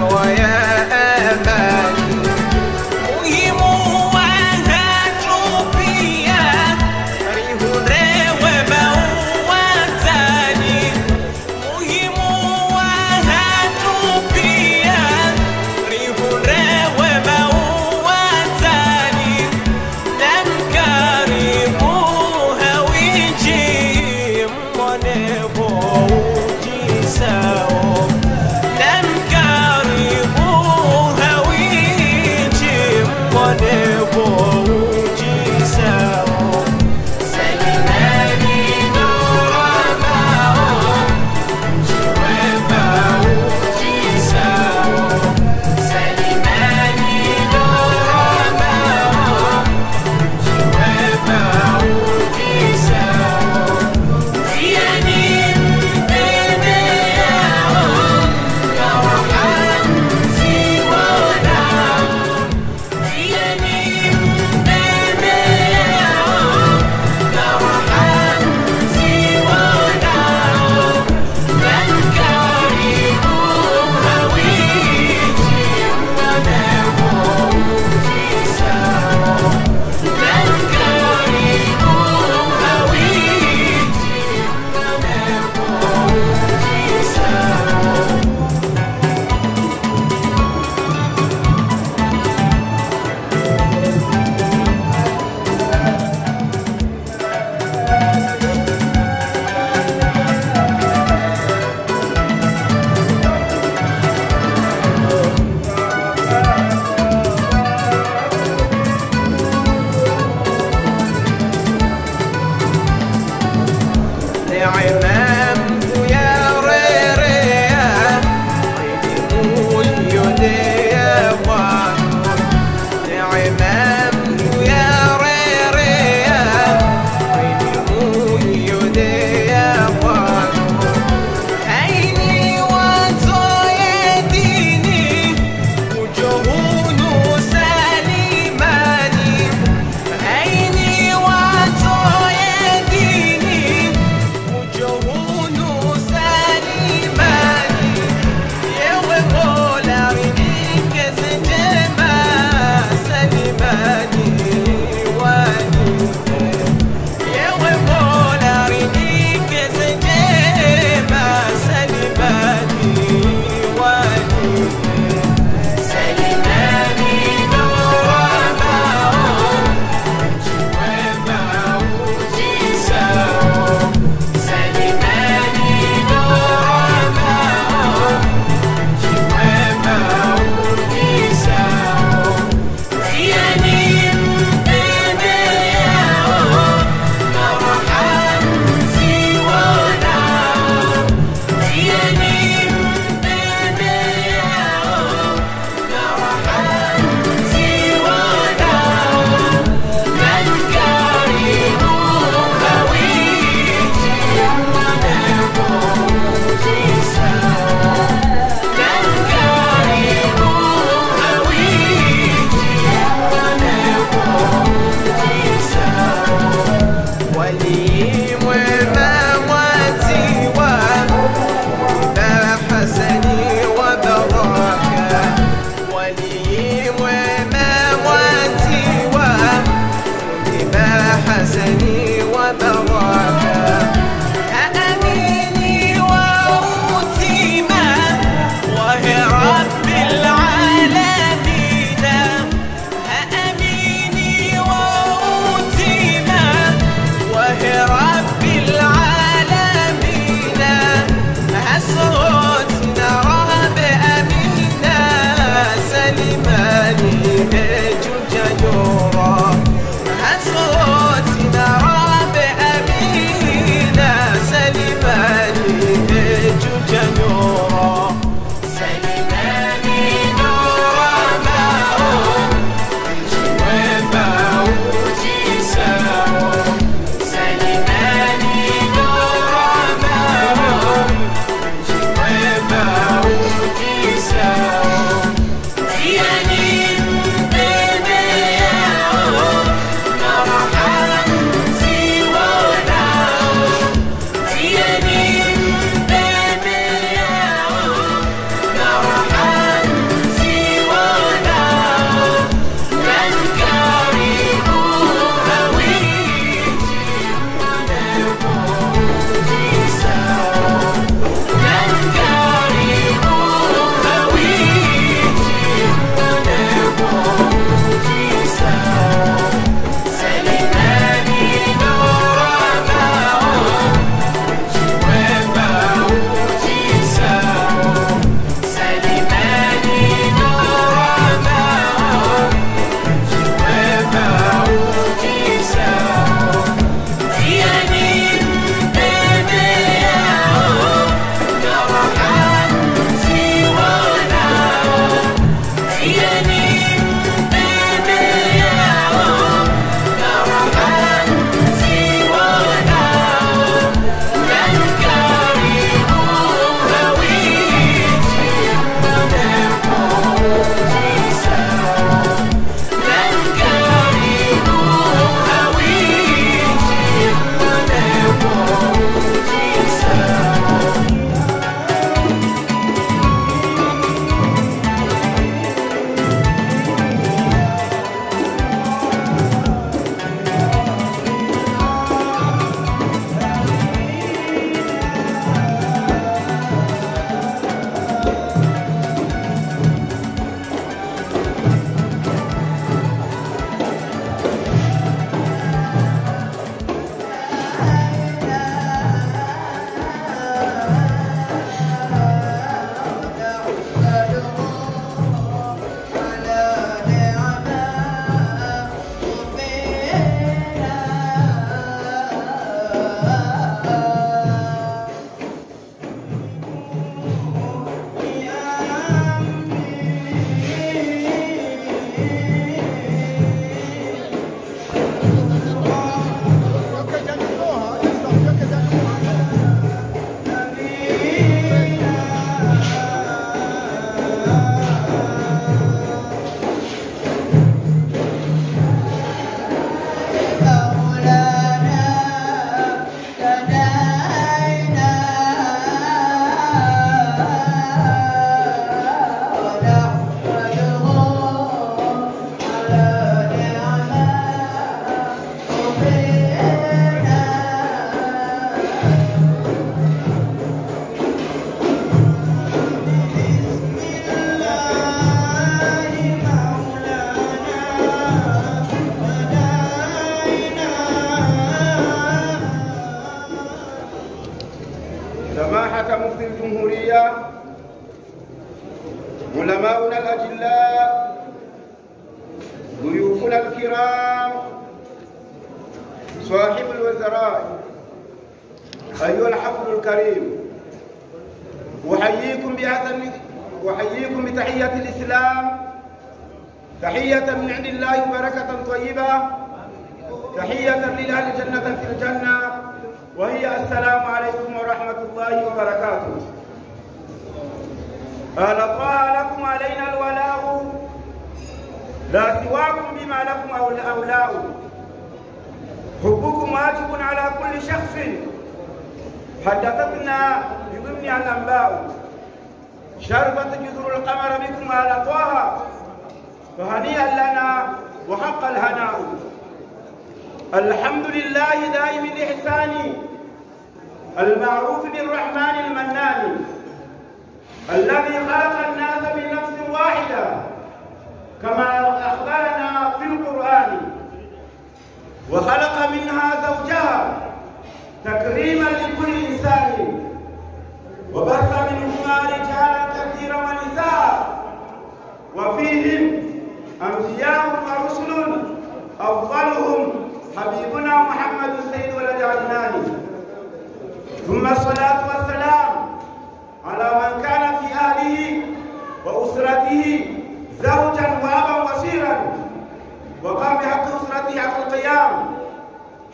now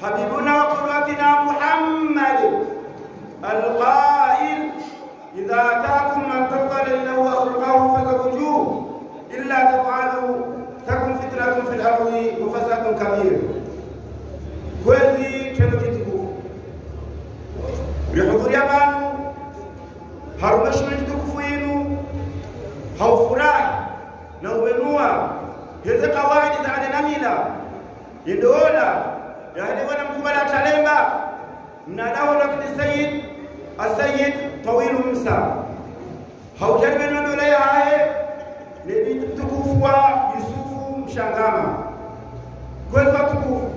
حبيبنا قدوتنا محمد القائل إذا أتاكم من تلقى لله وأخلقاه فتبجوه إلا تفعلوا تكن فتنة في الأرض وفساد كبير. كوزي تنجدكو بحضور يمانو هرمش نجدكو فينو هاو فراح نومنوا هزي قواعد إذا عدنا ميلا يدولا yahadiwana mkubala talemba mnadaho lakini sayid asayid tawilu msa haujaribenondolea haye ni mtukufu wa yusufu mshangama. Kwezi watukufu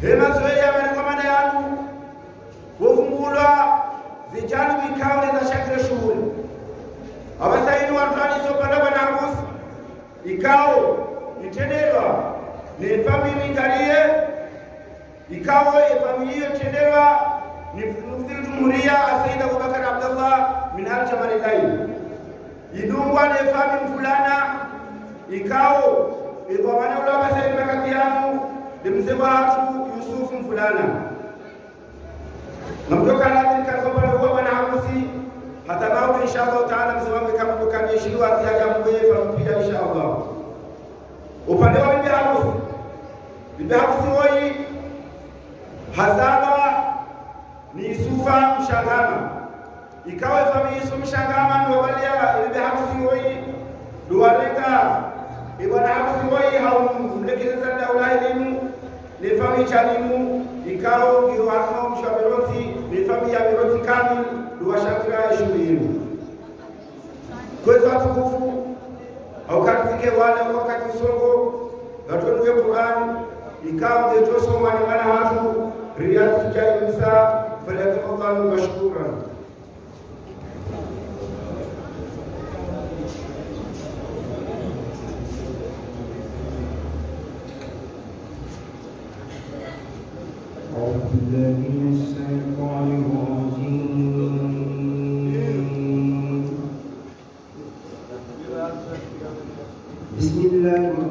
hemazoeya manikomana yanu. Wofungulwa vijana vikao za shakira shughuli. Abasaini watwanisopanda bwana harusi. Ikao itendelwa ni famili ngaliye familia efamiliyo itendelwa ni mufti jumuria asaid abubakar abdallah min aljamalilaini idungwa ne famili fulana ikawo idwamana ulabasaini bakatiyamu limse watu yusufu mfulana. Namtokanatilikasopanahuwa bwana harusi hata insha inshallah taala msimame kama tukanieshiliwa asiajamubefa mpija inshallah. Upande wa bibi harusi bibi harusi woyi hazaba ni Yusufa mshangama. Ikawa ifami Yusufu mshangama ndowalia ibe harusi woyi duwareka ibona harusi woyi haumlekeleza daula elimu ni famili chalimu ikao girohano mshaberozi ni famili ya berozi kamil duwashakira yenu. Kwezi watukufu aukatike wale wakati usongo gatonwe Qur'an ikawa getosoma ni mana watu رياض كامسة فليتفضل مشكورا. أعوذ بالله من الشيطان الرجيم. بسم الله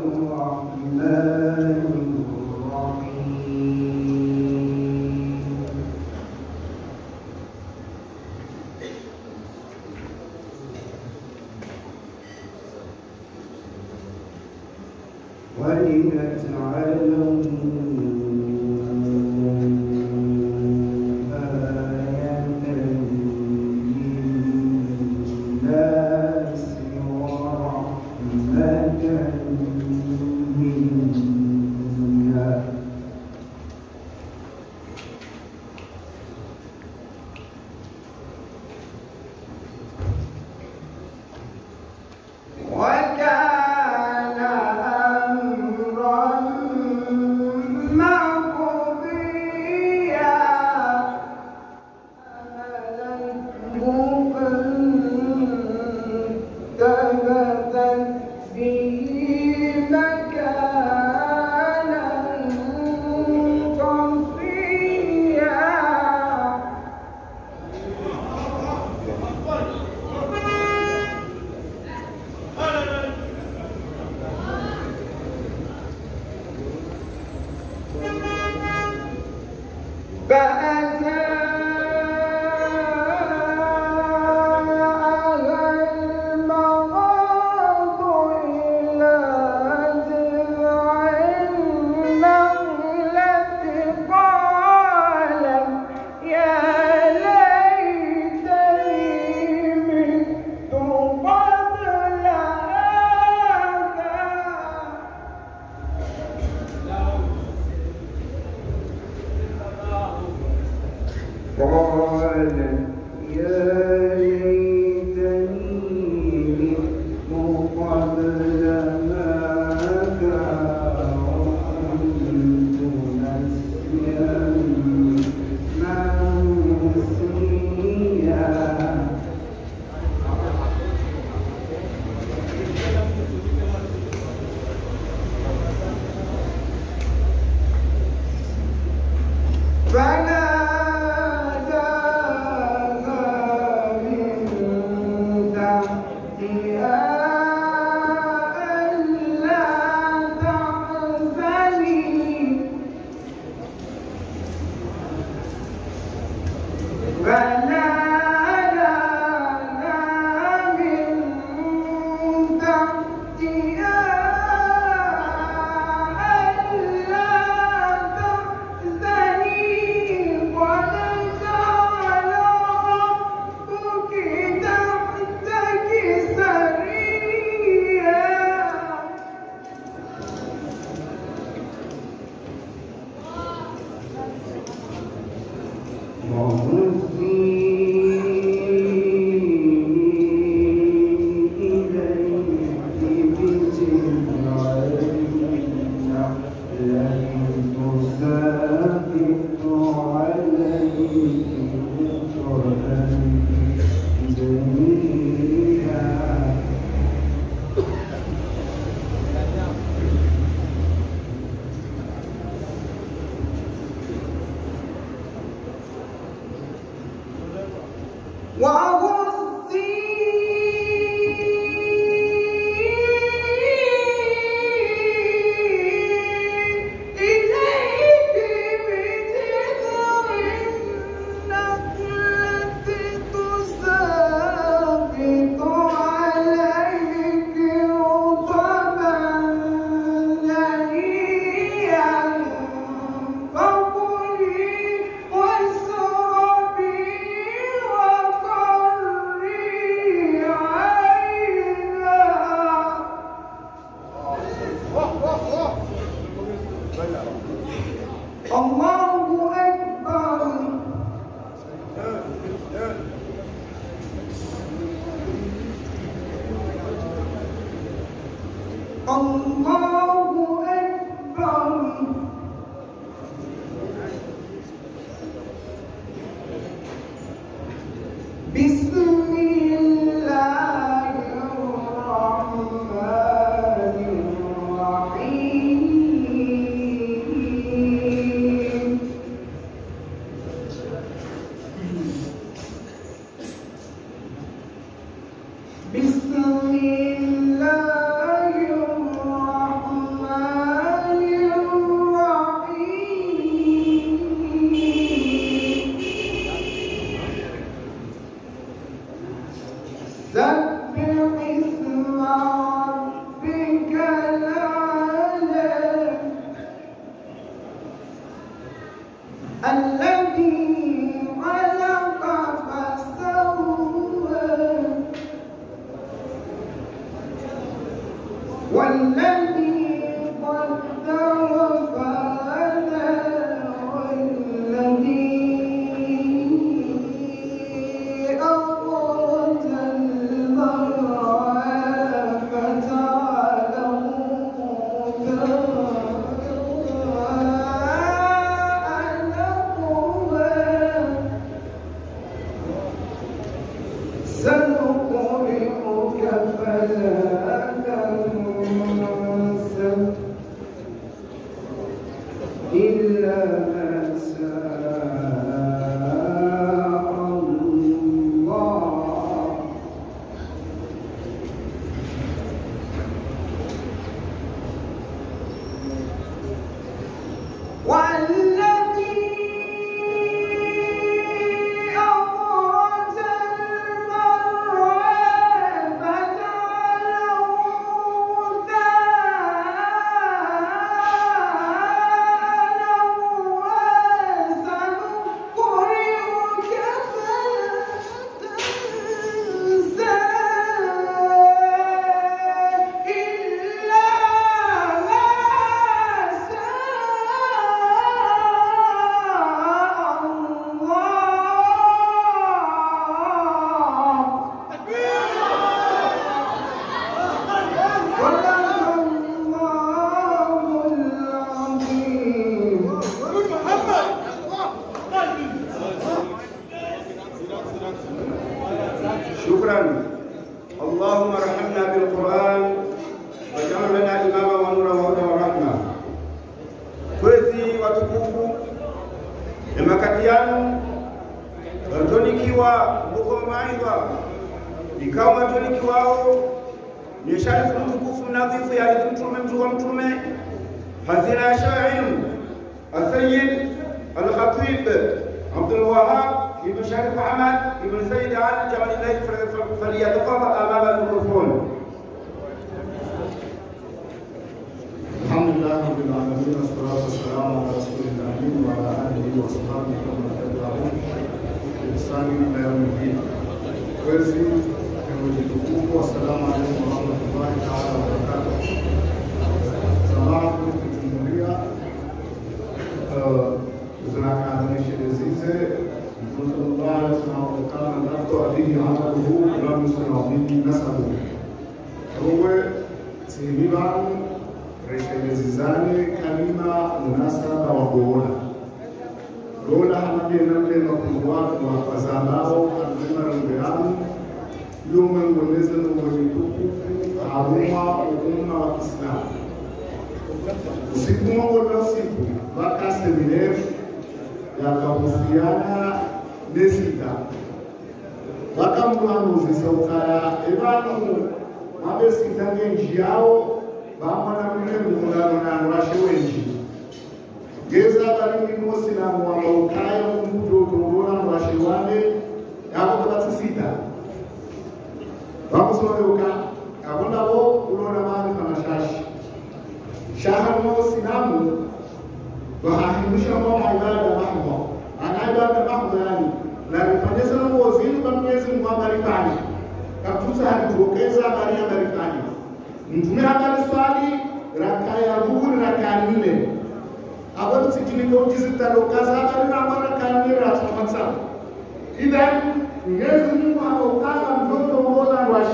Right now.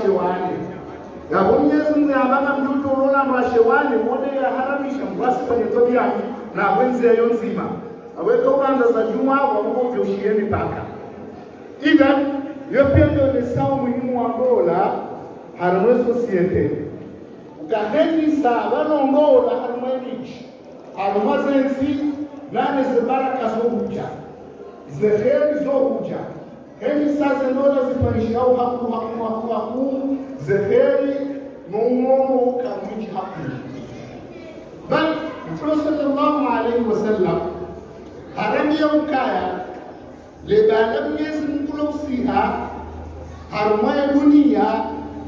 Shewani yabo mnyezi Mungu yabanga mtoto mmoja wa shewani ya haramisha mwasi kwenye tobi yake na wenzeyo nzima. Aweke ubanza za juma wamugo vyoshie mipaka iga yopendo ni sawa muhimu wa ngola harimwe sosiete. Ukahenisa vanongola harimwe nichi. Harimwe zensi nane zibaraka zokuja zeheri zokuja Hem isazenona zipanishao haku haku haku haku zeheri mung'omo kanuji haku bal Rasulullah sallallahu alaihi wasallam haram yau kaya le balam ne sun kulo siha har mai duniya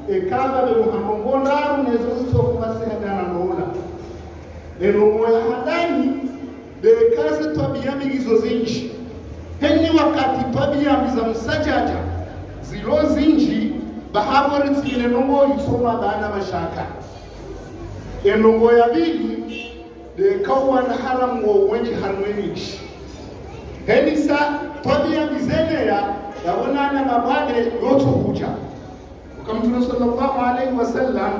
e kala be muhammad bondaru ne sun so kuma sai da na nola e no mo hadani de kasa to biyami gizo zinshi henni wakati twabiyamiza musajaja zilo zinji bahavoritsile nongo yisoma bana bashaka enongo yabili dekauwana haramu wowenji heni sa twabiyamizeneya yabonana mabwane yotukuja ukamtume sallallahu alaihi wasallam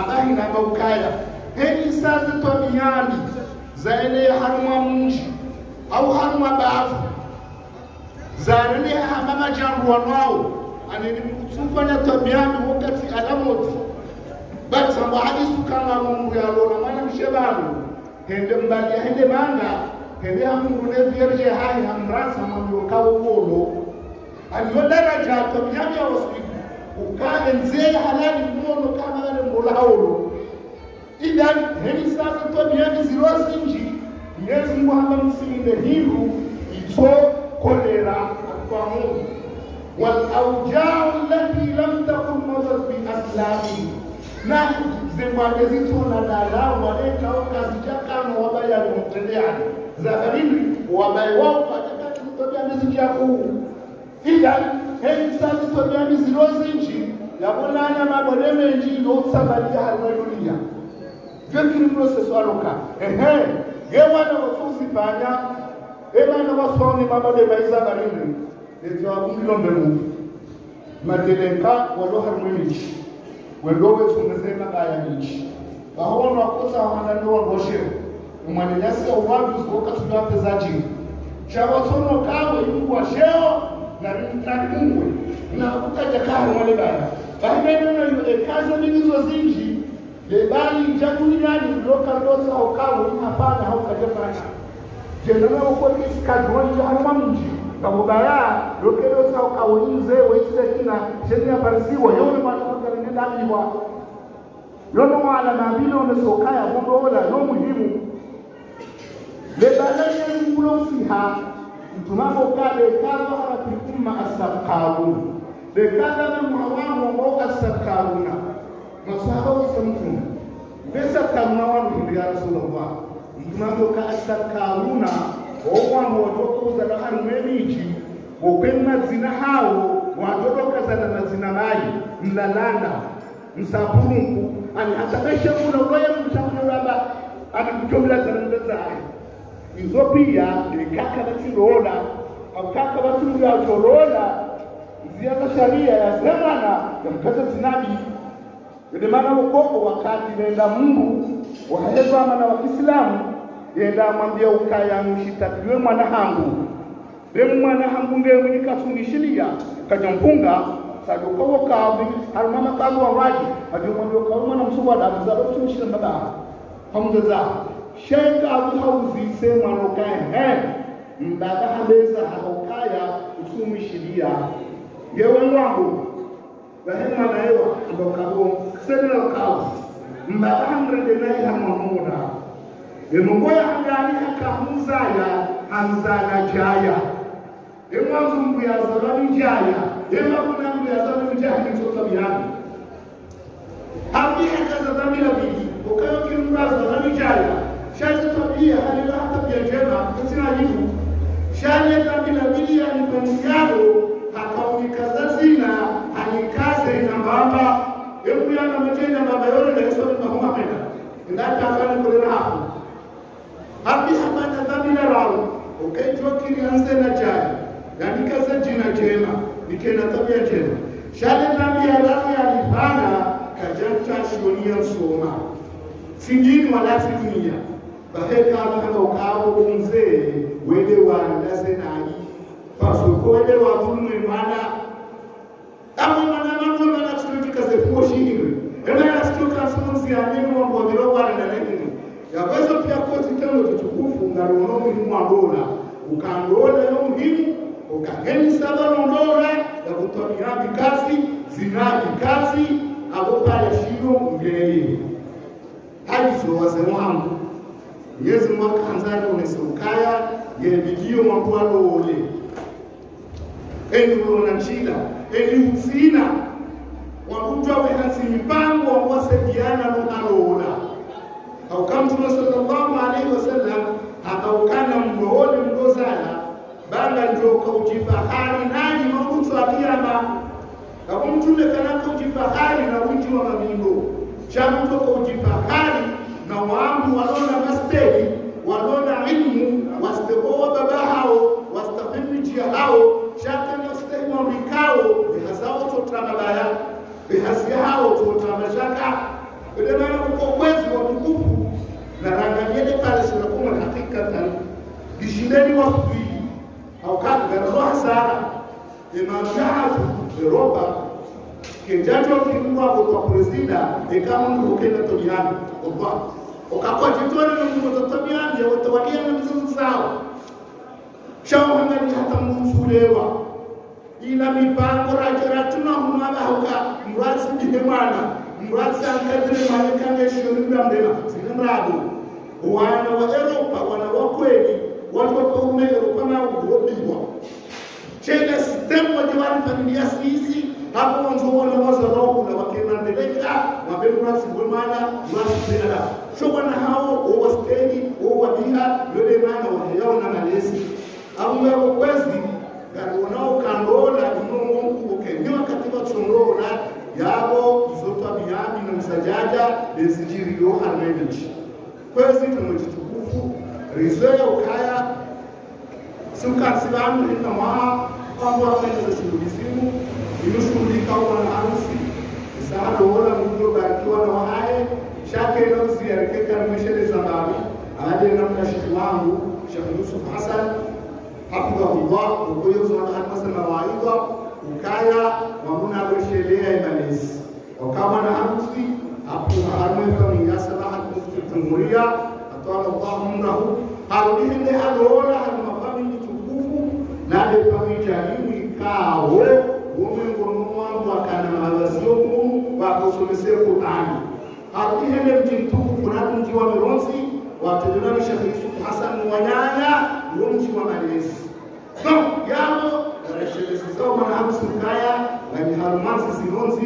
abahina heni henisa zitwabiyami zaeneya harumwa munji au harumwa bafu zarene hamama janruwanwawo aneni na twabiyami wakati alamoti. Hadisu kama mungu yalona mwana mshebanu hende mbalia hende manga hende hamngune vierge hai hamrasa mamyokawo wolo daraja ya yawasiku ukae nzee halali mwono kama wale mulaulo idan heni sasa twabiyami zirozinji Mwenyezi Mungu hapa msinde hiru. Ito kolera walaujau lati lam takun madat bi aslami na zimbabwe zitona dala waleka zichakano wabaya mtendeani zaharini wabaye wao katika tutobia miziki kuu. Idan heni sasa twabiyami zirozinji yabonana mabone menji noutsabalia harimwe dunia. Vyekiri mloseswaluka ehe ngemwana ebana basoni mabade baiza barindri ejawabumbilombe mufu matelenka walo harumwemici wendo wetsumezema bayamici bahona wakosa wanani wandoshewo umwanelasi auwabuzgoka tudapezajini chavatono kawe ingwa sheo na nakungwe na kutaja karo wale bana bahimene na ekazo nilizo zinji lebali jatulilani loka losa okawo hapana haukajafanya jenana ukwekisi kadronja haruma mji kabubaya lokelosa okawonize weisekina shenia barisiwa yone matakarenedaliwa yono mwana nabile onesokaya bondola yo muhimu. Lebalanye ngulo siha mtumamo kale kazo harati umma asabkarun lekaza na. Mwawamu mo asabkaruna masahaba wasamtum besabkaruna wanu ya rasulullah mtumamo ka asabkaruna owanu wadokozana hanu mazina wokwemazina hawo wadodokezana mazina mayi mlalanda msapurunku ani atakashekuna uloye mchakunulaba ani kutomlazana mbezaye izo pia likaka batilola akaka batimuyatolola ziyaza sharia yasemana yamkaza zinabi. Ende mana ukoko wakati nenda mungu waheza mana wa kiislamu yenda mwambia ukaya mushitakiwe mwana hangu. Be mwana hangu nge mwenye katungishilia harumana mpunga sajo kawo kavi harumama kazi wa raji ajo mwambia kawo mwana msuwa he mzalo tunishila mbaba hamdeza sheka abu hauzi se mwana ukaya he mbaba habeza haukaya utumishilia yewe wangu bahema na ewa ndo kabo sedela kawo mbaba hamrede nayi hamamuda emongoya hangani hakahuzaya hamzana jaya emwanzu mbuyazalani jaya emakuna mbuyazalani jaya nitsotabiyani abihakazazamila biki ukayokimrazalani jaya shazitotabia halila hatabia njema kutinajibu shalyetabila biliyani pamuyalo hakaunikazazina zina halikaze na kulena hapo hapi hapana dhamira rao ukaitwa kirianze na jaya yanikaza jina jema. Nikena tabia jema shale dhambi ya rao ya lipana kajanta shionia msoma singini wala sidunia baheka kama ukawo unze wele wa ndaze nani. Pasoko wele wa bulumwe mwana. Amo mana mambo mana tukutika ze yaweza pia kozi kitendo kitukufu ngarono muhimu wa dola ukandola yo muhimu ukageni saba nondola ya kutabia bikazi zinabi kazi abo pale shiro ngeye haizo wazee wangu. Mwenyezi Mungu akaanza unesukaya yebidio mambo alole eni ulona nchila eni utsina wakutwa wehazi mipango wasaidiana no auka mtume sallallahu alaihi wasallam akaukana mloole mlozala banga ndio kaujifahari nani makutu akiyama ako mtume kana kaujifahari na winji wa mamindo chamuto kaujifahari na waambu walona masteri walona ilmu wastehoa baba hao wastafimi njia hao shakana stehima mikao bihazao totamabaya bihasi hao totamashaka ile maana uko mwezi wa tukufu na rangalieni pale sinakuwa hakikatan gishindeni wakui au kaka garazo hasara. Imam shaafu Europa kenjacho kilikuwa kwa presida ikamu ngukenda tobiani kwa ukakuwa jitona na mungu tobiani ya watawalia na mzizi sawa. Shao hangani hata msulewa ila mipango rajaratuna humaba huka mrasi bihemana mrasi ankadiri marekani mrambema sinemrabo wana wa Europa wana wa watu wakaume Europa nao urobiwa chega sistemu familia sisi hapo wanzo wana waza roho na wasitela sho wana hao o wasteni o wabiha yole mana wahayao na malezi au yao kwezi sajada lizikiri armenji kwezi tumujitukufu rizoyo kaya simkatsibantu inamaa kwamba wameeleza shughuli zimu imeshughulika au mwana harusi saalowola mlilobarikiwa na wahaye shake nozi yarekeka nimesheleza mbali aje namna shekhi wangu Sheikh Yusuf Hassan hafidhahullah ukoyozanahamasana waidha ukaya wamuna abeshelea imalezi wakawa na harusi yasaba hadmufti tumuria atwala Allah umrahu harudihinde alola halmafami tukufu na de famija limu ikawo womengono mwangu akana mawasio Mungu wakosomese Qur'ani harudihinde mji mtukufu na mji wa Mironsi watengenani Sheikh Yusuf Hassan Wanyanya ndio mji wa malezi donc yabo wanasherehekea mwana hamsi kaya na ni harumansi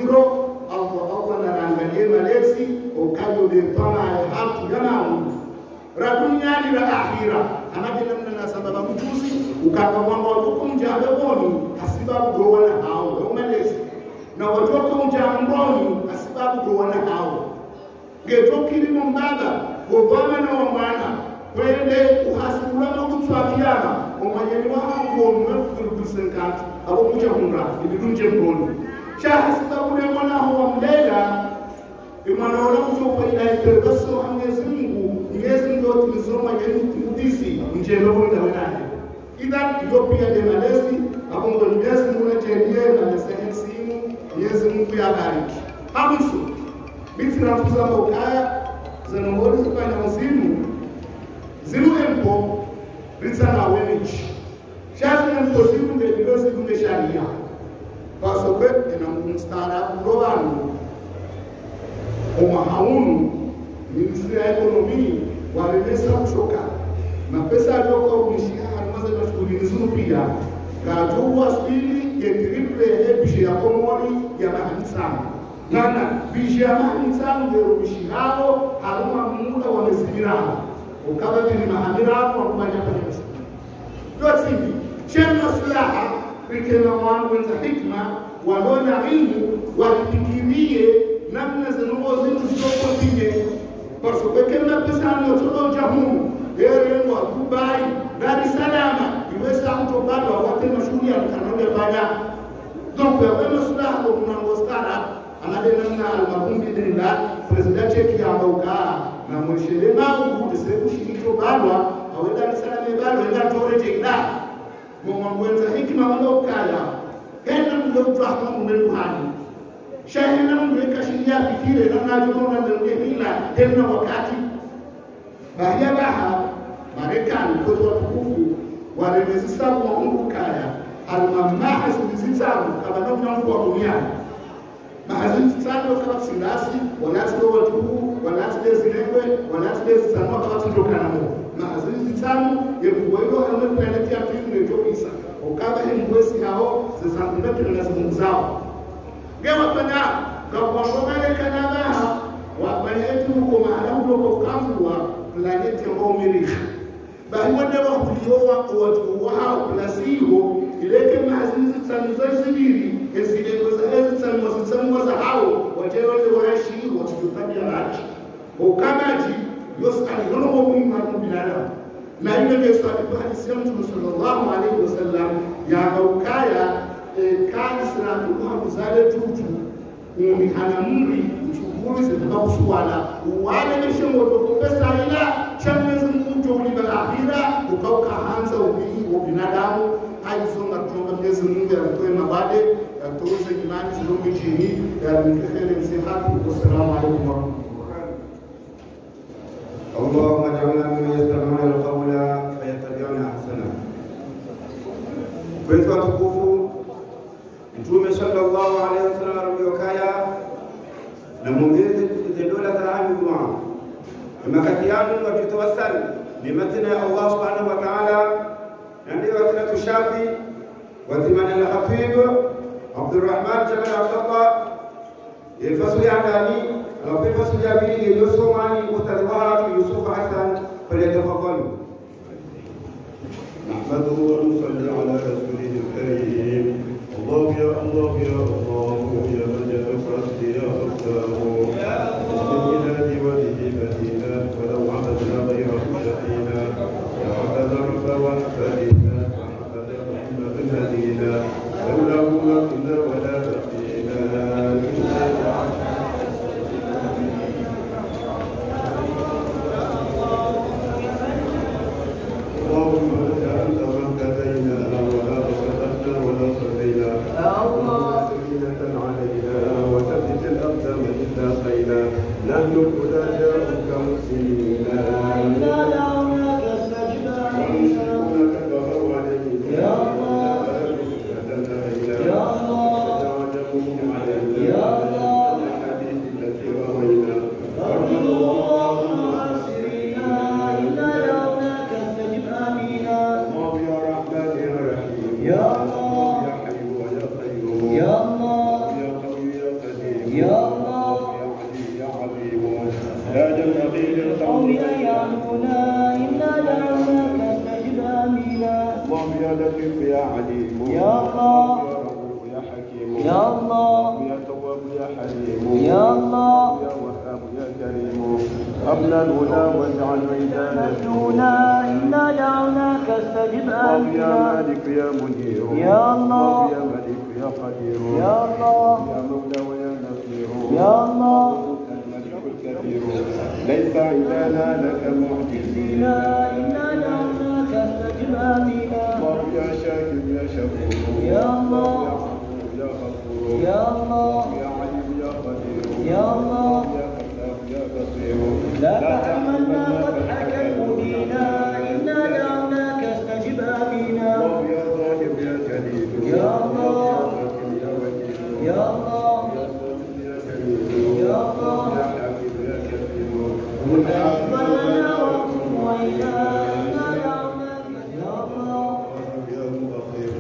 zero zero Allah Allah na rangalie malezi de tama hatu yana radunyani la akhira. Amaje namna na sababa mtusi ukaka mwamba watuko mjabe asibabu gowana hao. Ndio malezi na watokunja mjamboni asibabu gowana hao. Getokilimo mbaba gobana na wamwana kwende uhasibulama kutswakiyama omanyeni wahangomwe fulkusenkantu abo humra ibidunje mkono chahasita kulemona huwamlela imwanaona kuzofaida iperbasi wa mwenyezi mungu mwenyezi mungu yote mzoma jeni kudisi mjelo wenda wenane idha ndopia de malezi abongo mwenyezi dia, na jenie na lesensimu mwenyezi mungu yabariki hamusu biti na tuzama ukaya um zifanya uzimu zilu empo ritsana wenichi shazina mkozikunde bilozikunde sharia pasokwe ina mstaarabu umahaunu ministri ya ekonomi walimesa kuchoka. Mapesa aliyokaumishia halimaza na shughuli nzuri pia. Kajuwa spili yetiriple ebishe ya komori ya mahanisano nana bishe ya mahanisano yerubishi hao haluma muda wamesikirao ukaba vili mahamirao wakumanya kwenye mshughuli shemna silaha rikena wangu wenza hikma na ilmu wakifikirie namna zinongo zinu zitokotinye parce que kemna pesani yotodo jamu ere wa Dubai Dar es Salaam mtu bado awate mashughuli ya kanone baya donc ya wema sulaha ko mnango stara anade namna almarhum dinda president ya mbauka na mweshele magu ise shikito balwa awenda Dar es Salaam balwa enda tore jekla mwangwenza hikima walo hena kenda mumeluhani shahena mungu pikire shahina mtu ikashiria fikire na najua na hila tena wakati. Bahia baha Marekani kozi watukufu walimezisaba wa Mungu kaya. Almamaha zilizisabu kama ndio mnangu wa duniani mahazini sana silasi wanatile watuku wanatile zilewe wanatile zisanwa kama tindo kanamo mahazini sana yekuwelo hamwe planet ya pili ndio isa ukaba hii mwezi hao zizangumbeke na zizunguzao gewafanya gakwangomelekanabaha wafanyetu ko mahala uloko kambwa planeti ambao umirika bahimode wahuliyowa plasiho ileke mazizi tsanzo sibiri ezilekoza ezitsanwa zitsanwa za hao wajerote warashi watutabia maji. Ukamaji yosali nono ko muhimu kwa binadamu. Na ile ndio swali kwa hadisi ya Mtume sallallahu alaihi wasallam ya gaukaya ka isratu kwa kuzale tutu. Umihana mri uchukuri zitaka kusuala wale meshe moto kupesa ila cha Mwenyezi Mungu jo uliba akhira ukauka hanza ubii wa hali sono artuma pesa nunga artuma mabade artuma sa kilani sa nunga jini artuma khere se hatu wassalamu alaikum wa rahmatullahi اللهم اجعلنا ممن يستمعون القول فيتبعون احسنه. كنت وتكفوا Mtume sallallahu alaihi wasallam aliokaya na mongezi zidola za amu wa makati yanu wa tutawasal bimatna Allah subhanahu wa ta'ala عندي وسيلة الشافي وثمان الخطيب عبد الرحمن جمال عبد الله. الفصل العداني لو في فصل يوسف ماني مستدبرات يوسف حسن فليتفضل نحمده ونصلي على رسوله الكريم. الله يا الله يا الله يا من يا يا الله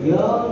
يا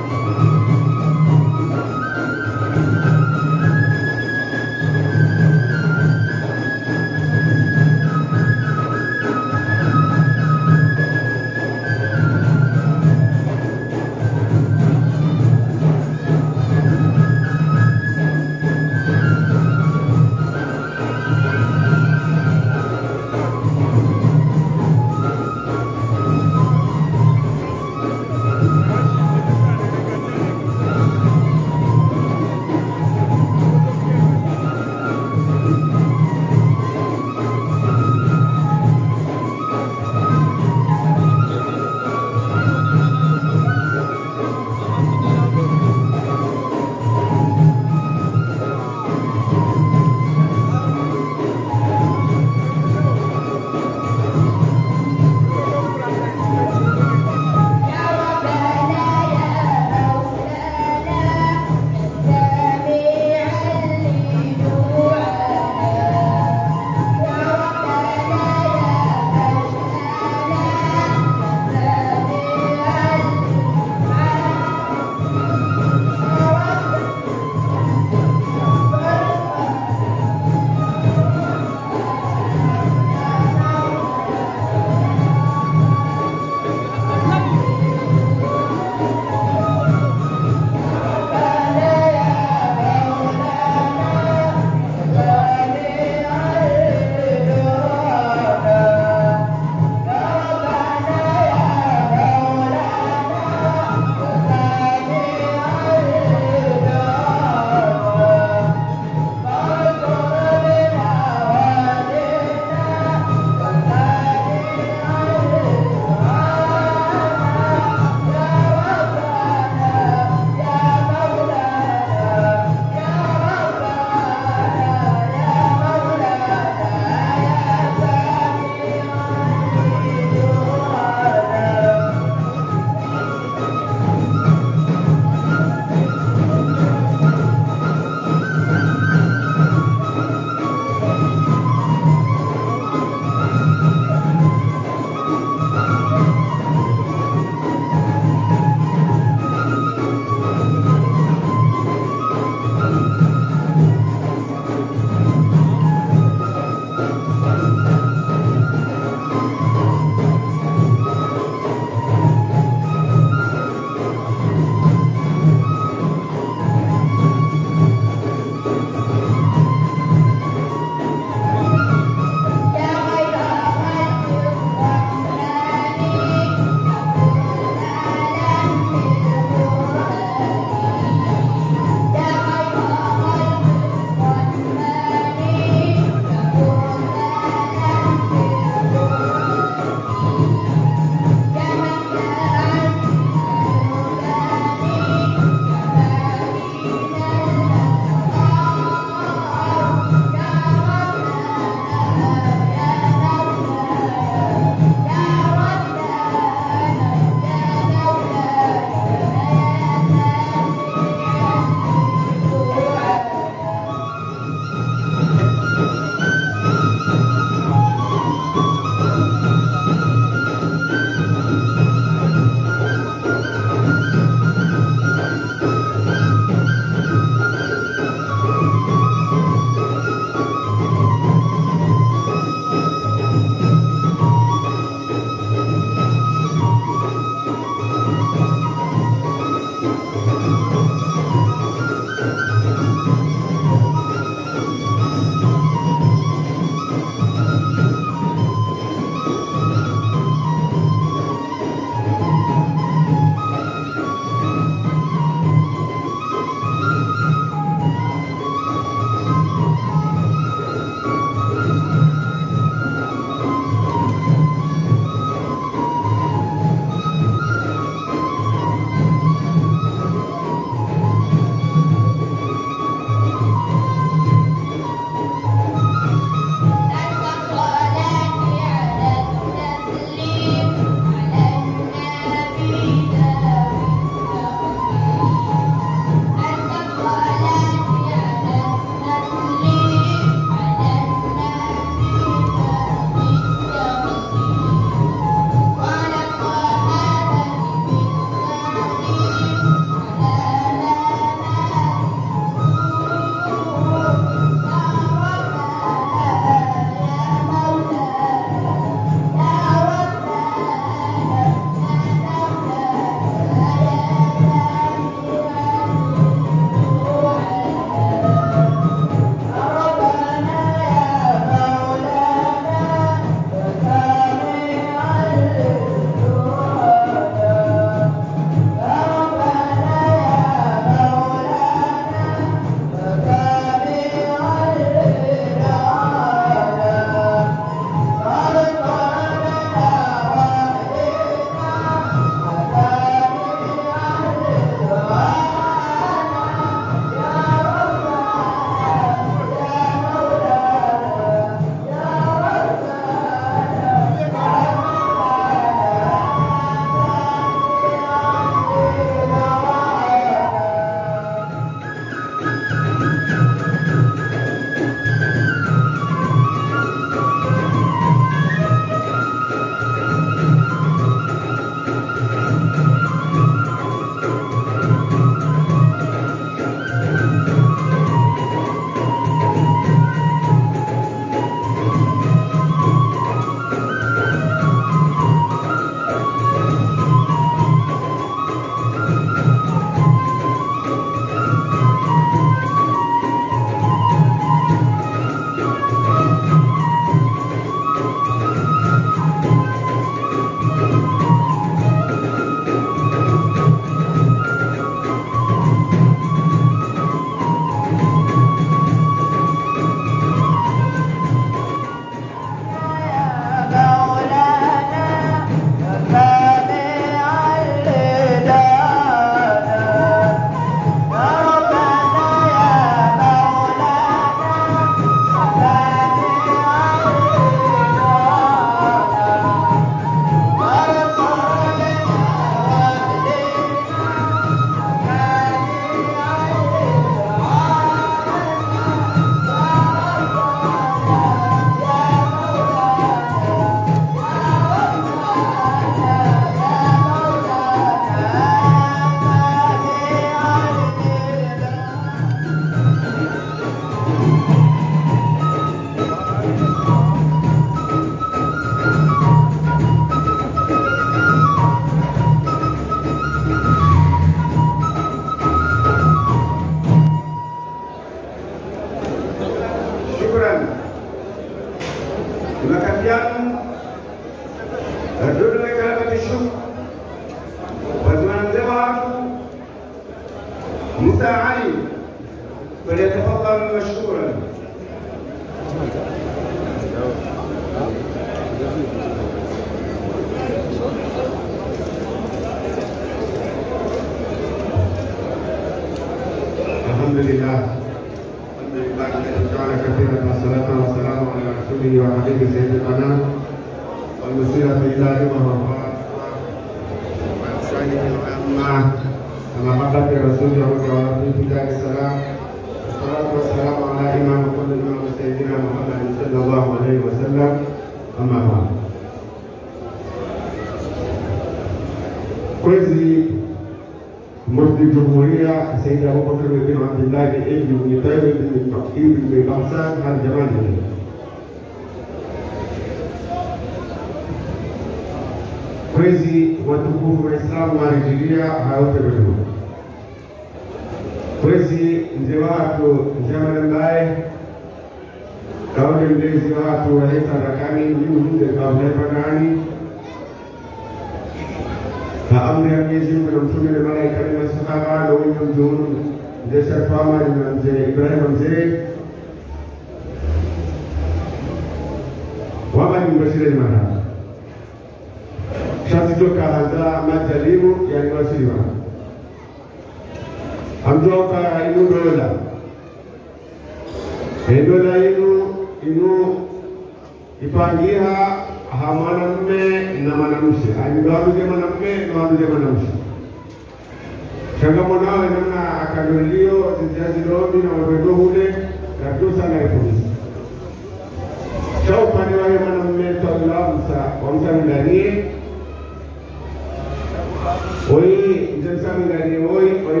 oi oi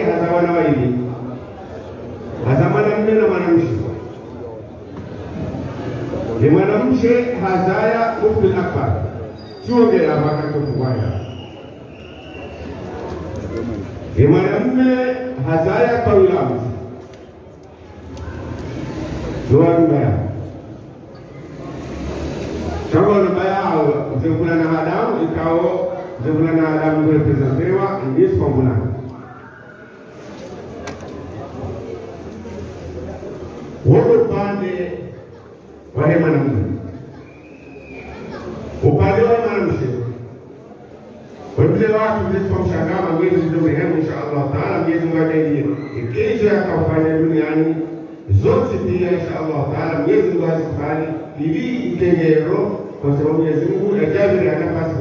hasa wana waili hasa mwanamme na mwanamshe ni mwanamshe hazaya mufti akbar chuonge avakatokuwaya ni mwanamme hazaya tawilamu nuwanubaya madamu mzevulana hadamu Adam Representewa hadamu kurepresentewa indisfamulana wogo upande mwanamke upande wa insha Allah taala duniani zote pia insha Allah taala itengero, kwa sababu Mwenyezi Mungu ajabiri anafasi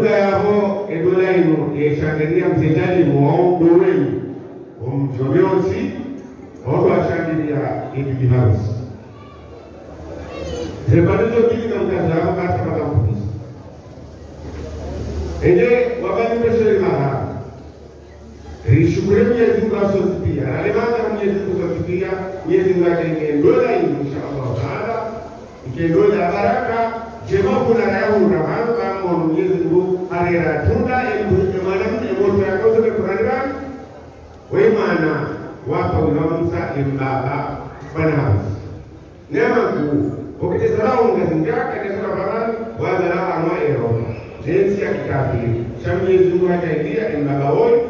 lugha yavo edula ino yeshangilia mtendaji muombo wenu omvyo vyosi odwashangilia ivi vinavosi zebanizo kivina mkazao kata makampunisa enye wakanipesoimaha rishukure mnyezi ngasozipia alemana mnyezi kuzozipia mnyezi ngatenge ndola ino inshaallah taala ikendola baraka jemakula yaunamanga mono mnyezi ngu kurani wemana wapawulamusa embaba bana harusi nema kuu ukitesalaunga zinjaka tesala barani wagala anwa eroma nensi ya kikafiri sha Mwenyezi Mungu ajaidia embaba woi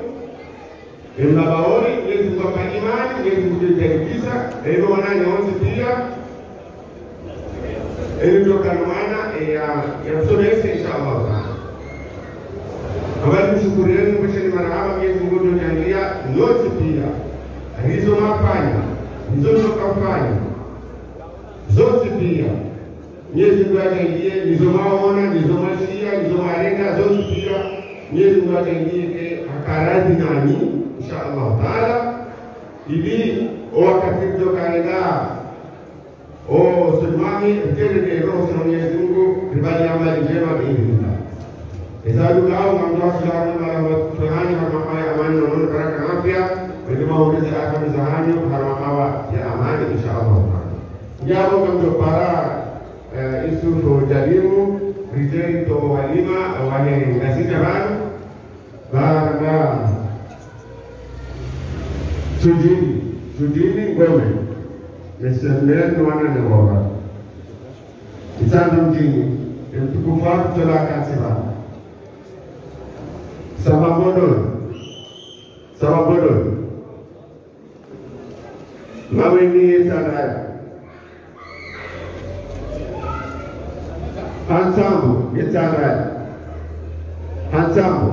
embaba woi Mwenyezi Mungu apa imani Mwenyezi Mungu jaikisa ebo wananya onsi pia elitokana mwana ya ya msomesi insha Allah taala Habari mshukurieni mwesheni marahama Mwenyezi Mungu duniangia yote pia. Hizo mafanya hizo mkafanya zote pia. Mwenyezi Mungu ajalie hizo maona hizo mashia hizo marenga zote pia. Mwenyezi Mungu ataingie akaradhi nani? Insha Allah taala. Ili wakati kutokaenda o sulmani tende roho za Mwenyezi Mungu ribali amali njema biidhnillah Esaku lau mampu sejarah malam sehari mampu ayam aman nomor kerak kerapia. Beli mahu ni saya akan sehari hari mampu ayam aman di syarikat mampu. Ia bukan untuk para isu sojari mu rizal itu walima awalnya masih jalan. Baiklah. sujini, sujini ni kau ni. Esenya mana ni orang. Isteri tu jin. Entuk kuat siapa sama bodoh sama bodoh mawi ni sana ansambu ni ya sana ansambu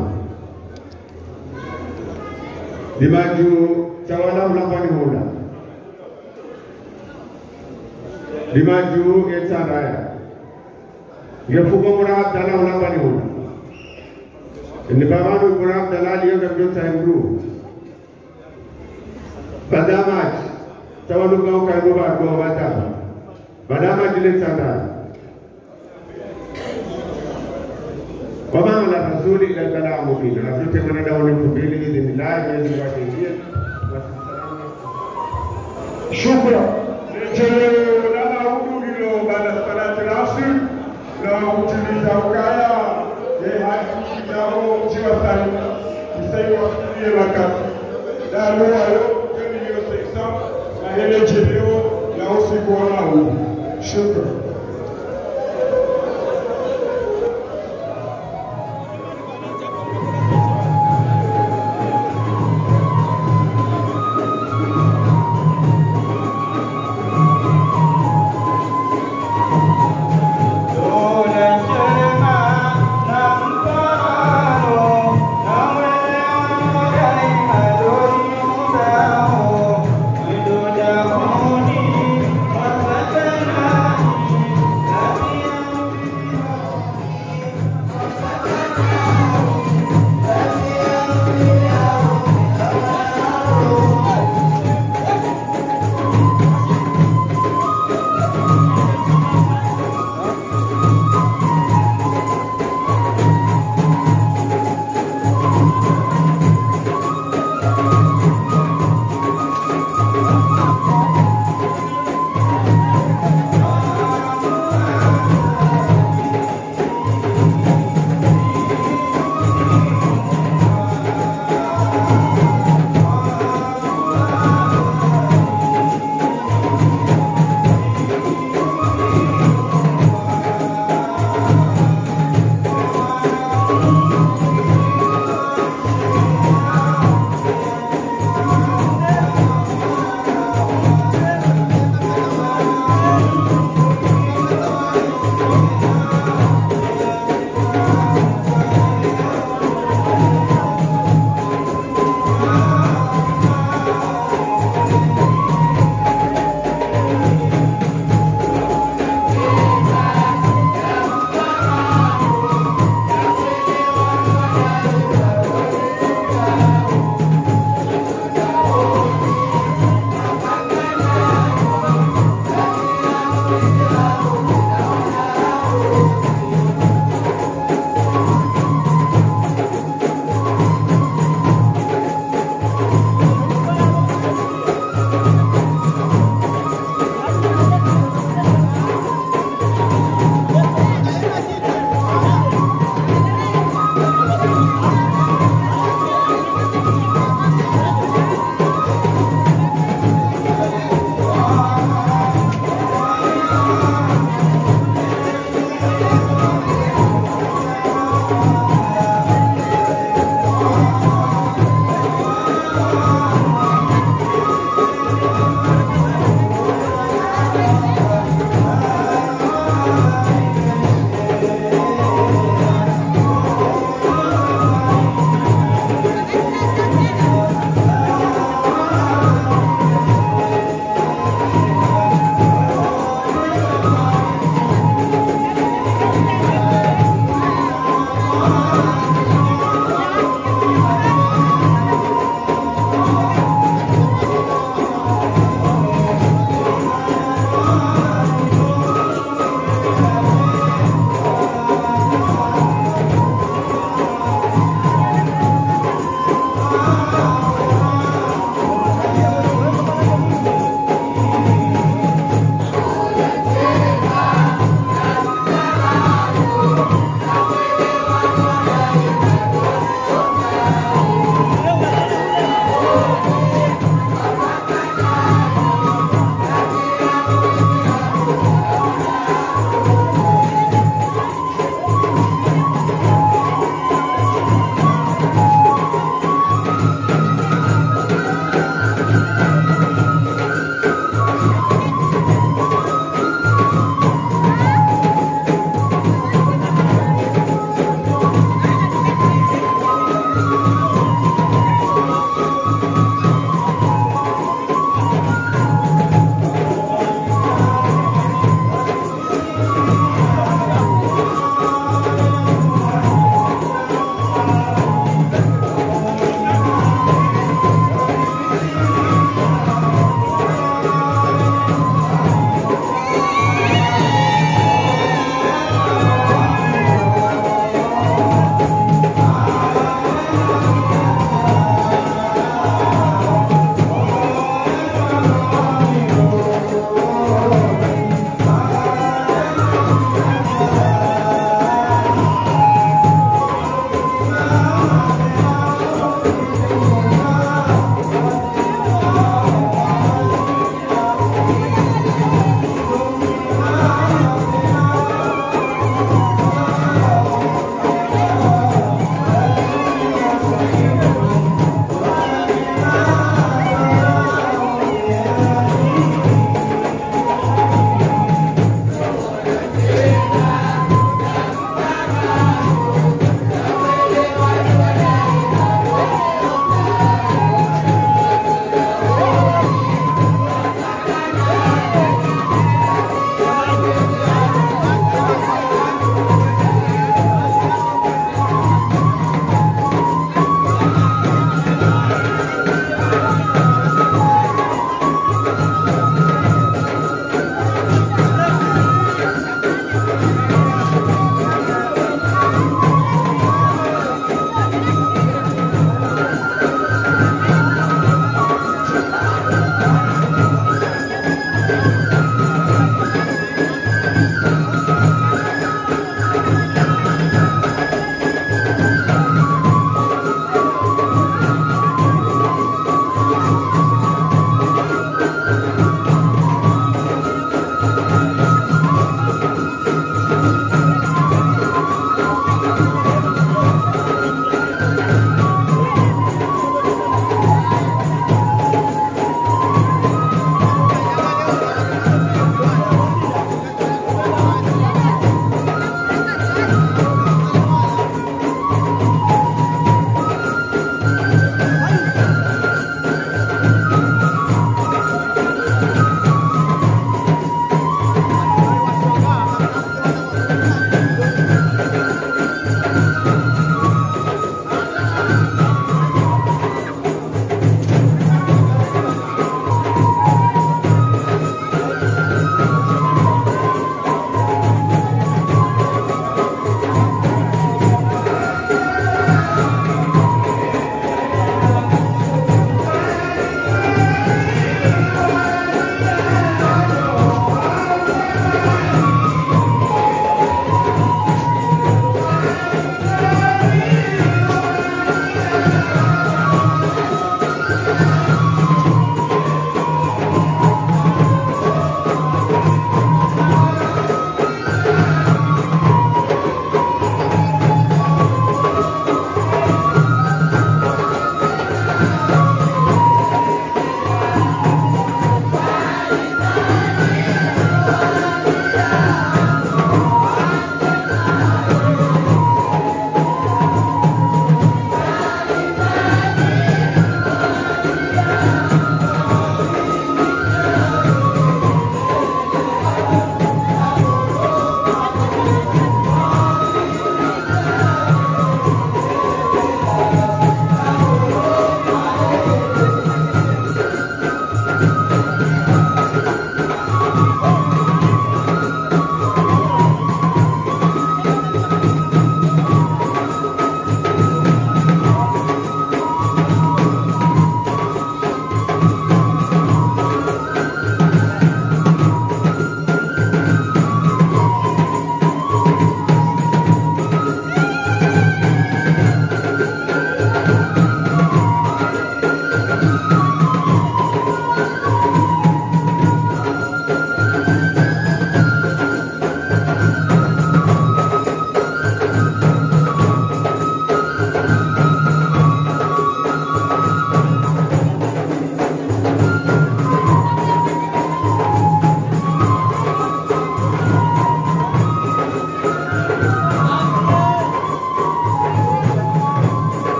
di maju cawana ulama ni muda, di maju ni sana ya Ya fuga murah dalam ulama ni muda. Nipamadu Guram Dalali Yoga Vyota Guru Badamaj Tawaluka Ukaruba Govata Badamaj Litsata Wama ala rasuli ila balaa mubina Asante mwana dawa ni mtubili hizi milahi Yezi kwa tijia Shukra Chele ulama hudu ilo Bada salati nafsi Na utiliza ukaya. kawo ci waxtaan ci say wax ci bakkat daaru waayo kën yo say sam ma yene ci réew la aussi ko na wu shukran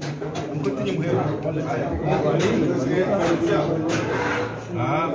continue here. Ah,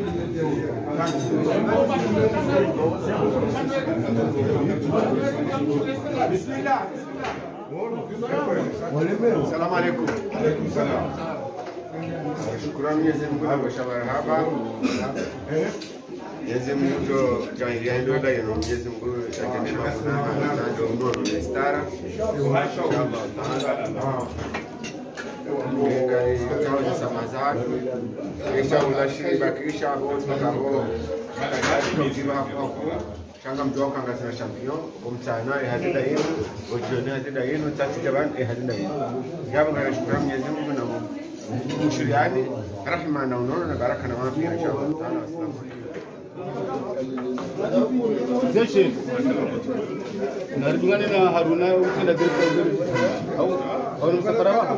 Mwenyezi Mungu na bashara hapa. Mwenyezi Mungu ndo jailia ndo da yano Mwenyezi Mungu ajalie maana na ndo mnono ni stara. Inshallah taala. Ngari kawa samazatu. Kisha Católica Samazak, Krisha Ulashiriba Krisha, Rhodes Bakaro, Jiva Hafafu, Shangam Doka Ngasana Champion, Umtana Ehadinaim, Ujona Ehadinaim, Utati Jaban Ehadinaim. Yabu Gana Shukram Yazim Muna Mushriani, Rahmana Unona, Barakana Mafi, Insha Allah Ta'ala, Assalamu alaikum. Zai shi, na harjuna ne na haruna wuce da zirka zirka, hau, hau nusa farawa?